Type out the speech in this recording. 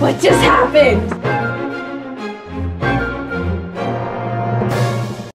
What just happened?